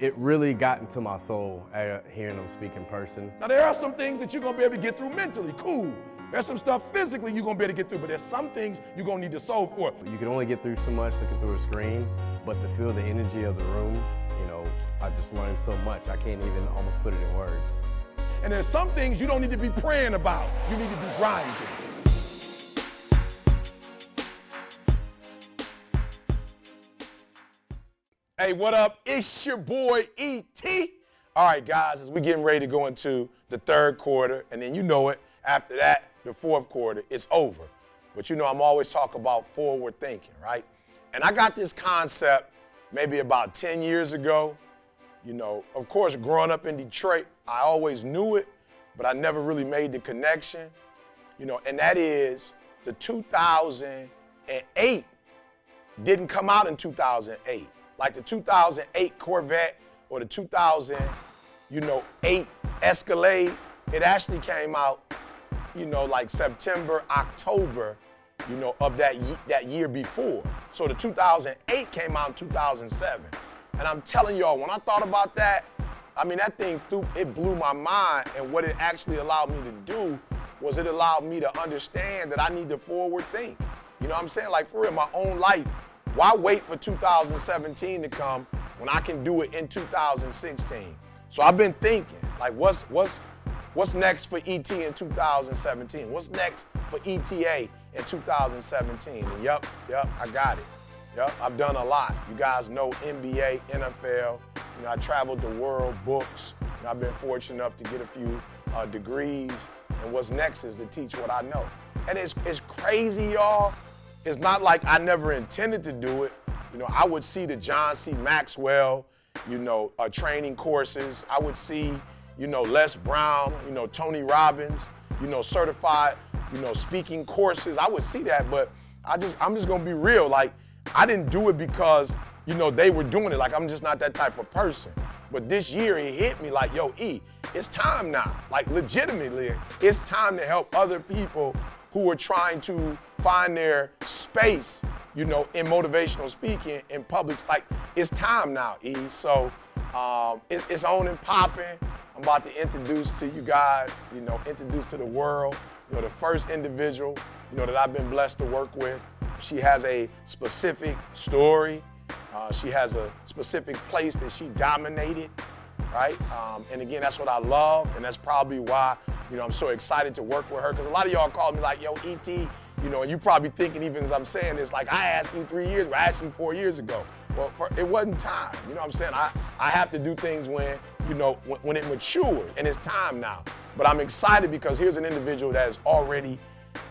it really got into my soul uh, hearing them speak in person. Now there are some things that you're gonna be able to get through mentally, cool. There's some stuff physically you're gonna be able to get through, but there's some things you're gonna need to soul for. You can only get through so much looking through a screen, but to feel the energy of the room, you know, I just learned so much. I can't even almost put it in words. And there's some things you don't need to be praying about. You need to be grinding. Hey, what up? It's your boy E.T. All right, guys, as we're getting ready to go into the third quarter, and then you know it, after that, the fourth quarter, it's over. But you know, I'm always talking about forward thinking, right? And I got this concept maybe about 10 years ago. You know, of course, growing up in Detroit, I always knew it, but I never really made the connection. You know, and that is the 2008 didn't come out in 2008 like the 2008 Corvette or the 2000, you know, 8 Escalade, it actually came out, you know, like September, October, you know, of that that year before. So the 2008 came out in 2007. And I'm telling y'all, when I thought about that, I mean, that thing threw, it blew my mind. And what it actually allowed me to do was it allowed me to understand that I need to forward think. You know what I'm saying? Like for real, my own life why wait for 2017 to come when I can do it in 2016? So I've been thinking, like, what's what's what's next for ET in 2017? What's next for ETA in 2017? And yep, yep, I got it. Yep, I've done a lot. You guys know NBA, NFL. You know, I traveled the world, books. You know, I've been fortunate enough to get a few uh, degrees. And what's next is to teach what I know. And it's, it's crazy, y'all, it's not like I never intended to do it. You know, I would see the John C. Maxwell, you know, uh, training courses. I would see, you know, Les Brown, you know, Tony Robbins, you know, certified, you know, speaking courses. I would see that, but I just, I'm just gonna be real. Like, I didn't do it because, you know, they were doing it. Like, I'm just not that type of person. But this year it hit me like, yo, E, it's time now. Like, legitimately, it's time to help other people who are trying to find their space, you know, in motivational speaking in public. Like, it's time now, E. So um, it, it's on and popping. I'm about to introduce to you guys, you know, introduce to the world, you know, the first individual, you know, that I've been blessed to work with. She has a specific story. Uh, she has a specific place that she dominated, right? Um, and again, that's what I love, and that's probably why, you know, I'm so excited to work with her. Because a lot of y'all call me like, yo, ET, you know, and you probably thinking even as I'm saying this, like I asked you three years, I asked you four years ago. Well, for, it wasn't time. You know what I'm saying? I, I have to do things when, you know, when, when it matured and it's time now. But I'm excited because here's an individual that has already,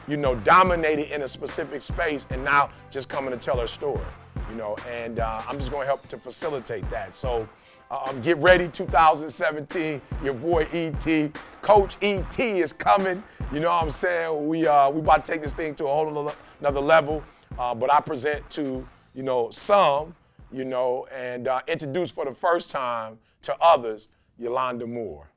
you know, dominated in a specific space and now just coming to tell her story, you know, and uh, I'm just going to help to facilitate that. So um, get ready, 2017. Your boy ET, Coach ET is coming. You know what I'm saying? We uh, we about to take this thing to a whole another level. Uh, but I present to you know some, you know, and uh, introduce for the first time to others, Yolanda Moore.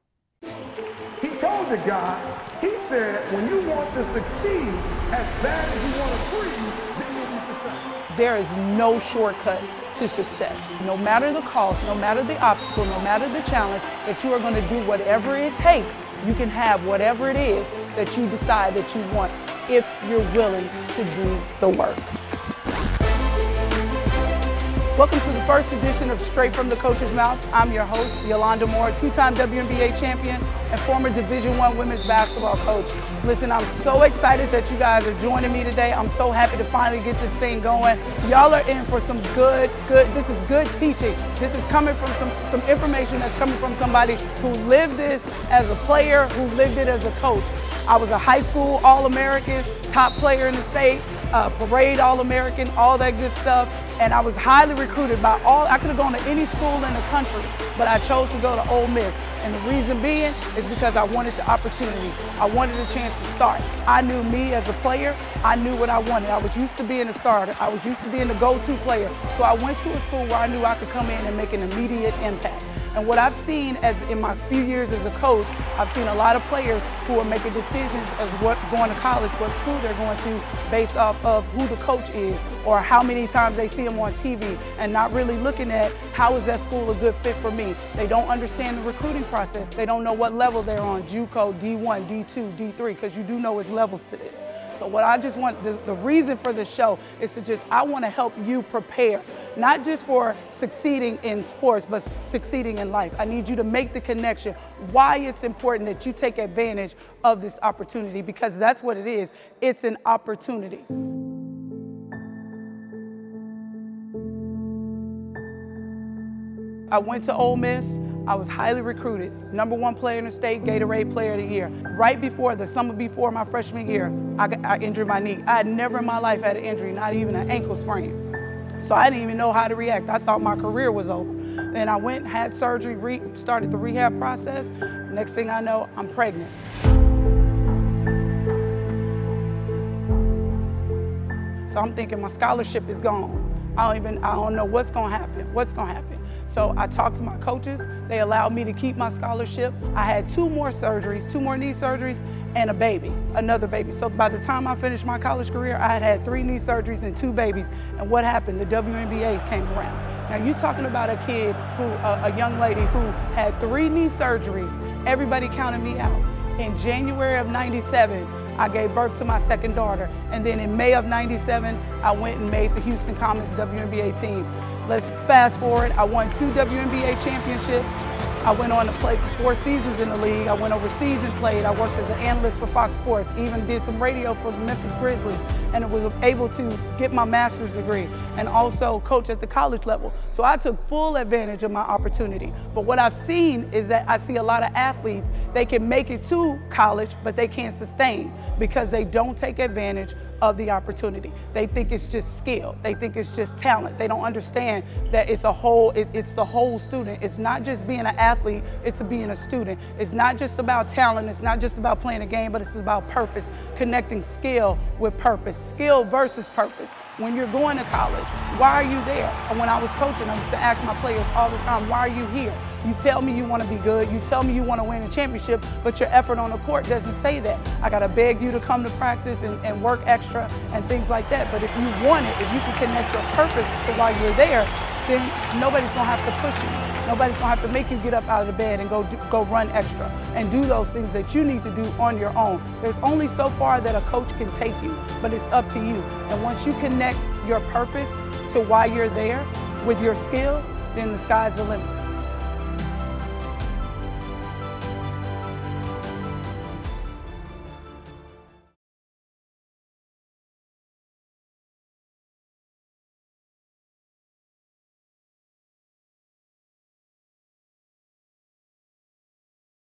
He told the guy, he said, when you want to succeed as bad as you want to breathe, then you'll be successful. There is no shortcut to success. No matter the cost, no matter the obstacle, no matter the challenge, that you are going to do whatever it takes. You can have whatever it is that you decide that you want if you're willing to do the work. Welcome to the first edition of Straight from the Coach's Mouth. I'm your host, Yolanda Moore, two-time WNBA champion and former Division One women's basketball coach. Listen, I'm so excited that you guys are joining me today. I'm so happy to finally get this thing going. Y'all are in for some good, good, this is good teaching. This is coming from some, some information that's coming from somebody who lived this as a player, who lived it as a coach. I was a high school All-American, top player in the state, uh, parade All-American, all that good stuff. And I was highly recruited by all, I could have gone to any school in the country, but I chose to go to Ole Miss. And the reason being is because I wanted the opportunity. I wanted a chance to start. I knew me as a player. I knew what I wanted. I was used to being a starter. I was used to being the go-to player. So I went to a school where I knew I could come in and make an immediate impact. And what I've seen as in my few years as a coach, I've seen a lot of players who are making decisions as what going to college, what school they're going to, based off of who the coach is or how many times they see him on TV and not really looking at how is that school a good fit for me. They don't understand the recruiting process. They don't know what level they're on, JUCO, D1, D2, D3, because you do know it's levels to this. So what I just want, the, the reason for this show is to just, I want to help you prepare, not just for succeeding in sports, but succeeding in life. I need you to make the connection why it's important that you take advantage of this opportunity because that's what it is. It's an opportunity. I went to Ole Miss. I was highly recruited, number one player in the state, Gatorade Player of the Year. Right before, the summer before my freshman year, I, I injured my knee. I had never in my life had an injury, not even an ankle sprain. So I didn't even know how to react. I thought my career was over. Then I went, had surgery, started the rehab process. Next thing I know, I'm pregnant. So I'm thinking my scholarship is gone. I don't even, I don't know what's gonna happen, what's gonna happen. So I talked to my coaches. They allowed me to keep my scholarship. I had two more surgeries, two more knee surgeries, and a baby, another baby. So by the time I finished my college career, I had had three knee surgeries and two babies. And what happened? The WNBA came around. Now you're talking about a kid who, a, a young lady who had three knee surgeries. Everybody counted me out. In January of 97, I gave birth to my second daughter. And then in May of 97, I went and made the Houston Comets WNBA team. Let's fast forward. I won two WNBA championships. I went on to play for four seasons in the league. I went overseas and played. I worked as an analyst for Fox Sports, even did some radio for the Memphis Grizzlies, and was able to get my master's degree and also coach at the college level. So I took full advantage of my opportunity. But what I've seen is that I see a lot of athletes, they can make it to college, but they can't sustain because they don't take advantage of the opportunity. They think it's just skill. They think it's just talent. They don't understand that it's a whole, it, it's the whole student. It's not just being an athlete, it's being a student. It's not just about talent, it's not just about playing a game, but it's about purpose, connecting skill with purpose, skill versus purpose. When you're going to college, why are you there? And when I was coaching, I used to ask my players all the time, why are you here? You tell me you want to be good. You tell me you want to win a championship, but your effort on the court doesn't say that. I got to beg you to come to practice and, and work extra and things like that. But if you want it, if you can connect your purpose to why you're there, then nobody's going to have to push you. Nobody's going to have to make you get up out of the bed and go, do, go run extra and do those things that you need to do on your own. There's only so far that a coach can take you, but it's up to you. And once you connect your purpose to why you're there with your skill, then the sky's the limit.